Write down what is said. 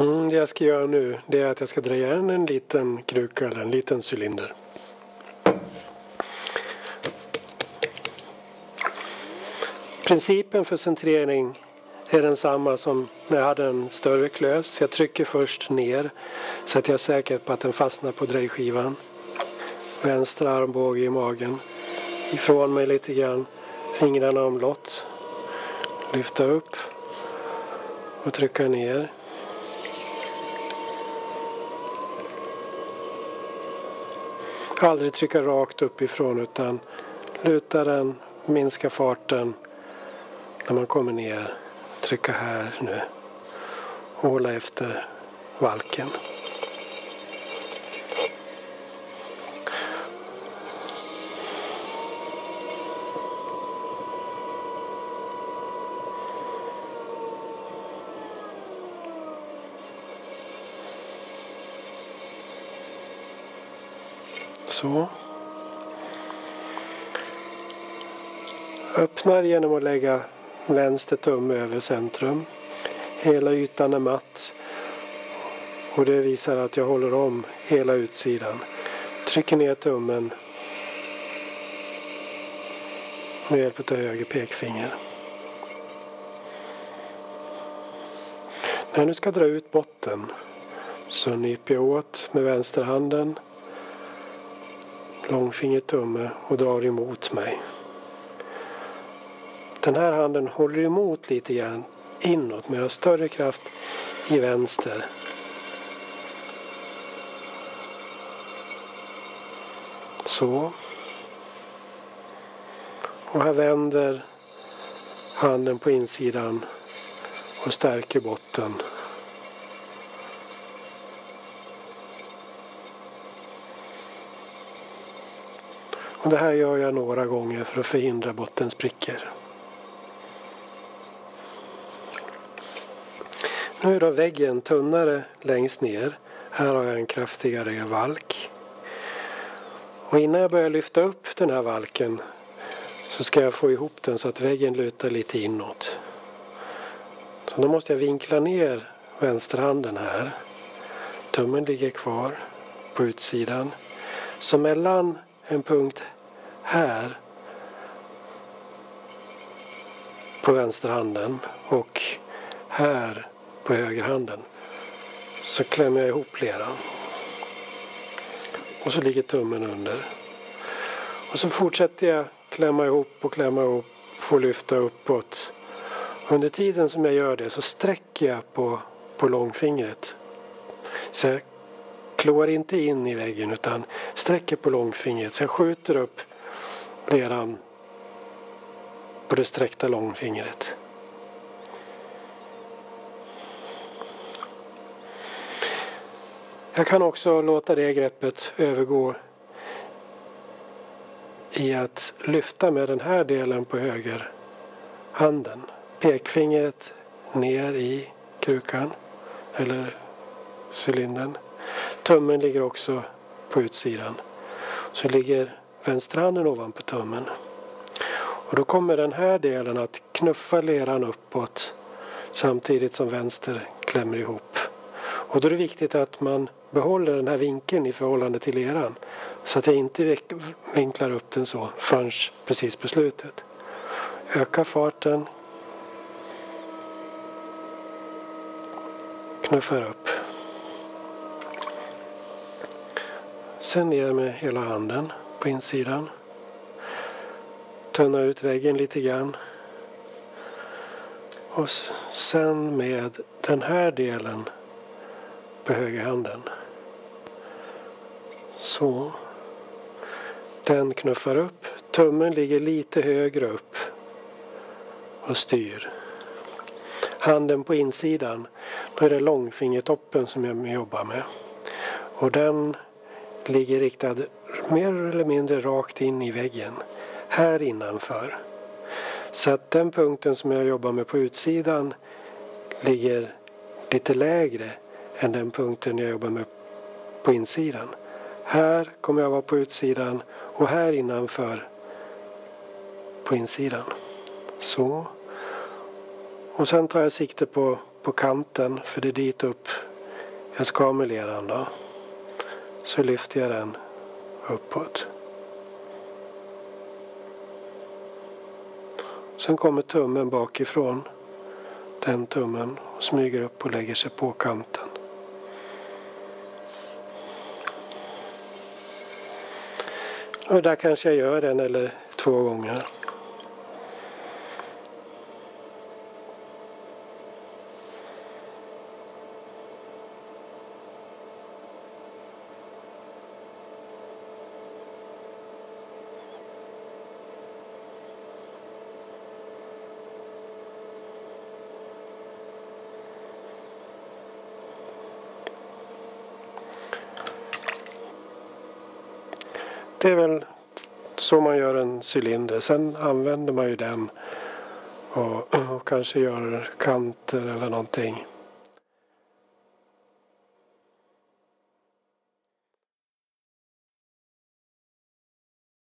Mm, det jag ska göra nu det är att jag ska dra igen en liten kruka eller en liten cylinder. Principen för centrering är densamma som när jag hade en större klös. Jag trycker först ner så att jag är säker på att den fastnar på drejskivan. Vänster armbåge i magen. Ifrån mig lite grann. Fingrarna omlott. Lyfta upp och trycka ner. Aldrig trycka rakt uppifrån utan luta den, minska farten när man kommer ner. Trycka här nu och hålla efter valken. Så. Öppnar genom att lägga vänster tumme över centrum. Hela ytan är matt och det visar att jag håller om hela utsidan. Trycker ner tummen med hjälp av höger pekfinger. När jag nu ska dra ut botten så nyper jag åt med vänsterhanden långfinger tumme och drar emot mig. Den här handen håller emot lite grann inåt men jag har större kraft i vänster. Så. Och här vänder handen på insidan och stärker botten. Och det här gör jag några gånger för att förhindra bottensprickor. Nu är då väggen tunnare längst ner. Här har jag en kraftigare valk. Och innan jag börjar lyfta upp den här valken så ska jag få ihop den så att väggen lutar lite inåt. Så då måste jag vinkla ner vänsterhanden här. Tummen ligger kvar på utsidan. Så mellan en punkt här på vänsterhanden och här på högerhanden så klämmer jag ihop leran. Och så ligger tummen under. Och så fortsätter jag klämma ihop och klämma ihop och lyfta uppåt. Under tiden som jag gör det så sträcker jag på, på långfingret. Så jag kloar inte in i väggen utan sträcker på långfingret. Så jag skjuter upp leran på det sträckta långfingret. Jag kan också låta det greppet övergå i att lyfta med den här delen på höger handen. Pekfingret ner i krukan eller cylindern. Tummen ligger också på utsidan. Så ligger vänsterhanden ovanpå tummen. Och då kommer den här delen att knuffa leran uppåt samtidigt som vänster klämmer ihop. Och då är det viktigt att man behåller den här vinkeln i förhållande till leran. Så att jag inte vinklar upp den så förrän precis på slutet. Öka farten. Knuffar upp. Sen ner med hela handen på insidan. Tunna ut väggen lite grann. Och sen med den här delen på högerhanden. Så. Den knuffar upp. Tummen ligger lite högre upp och styr. Handen på insidan, då är det långfingertoppen som jag jobbar med. Och den ligger riktad mer eller mindre rakt in i väggen. Här innanför. Så att den punkten som jag jobbar med på utsidan ligger lite lägre än den punkten jag jobbar med på insidan. Här kommer jag vara på utsidan och här innanför på insidan. Så. Och sen tar jag sikte på, på kanten för det är dit upp jag ska med leran då. Så lyfter jag den uppåt. Sen kommer tummen bakifrån. Den tummen och smyger upp och lägger sig på kanten. Och där kanske jag gör en eller två gånger. Det är väl så man gör en cylinder. Sen använder man ju den och, och kanske gör kanter eller någonting.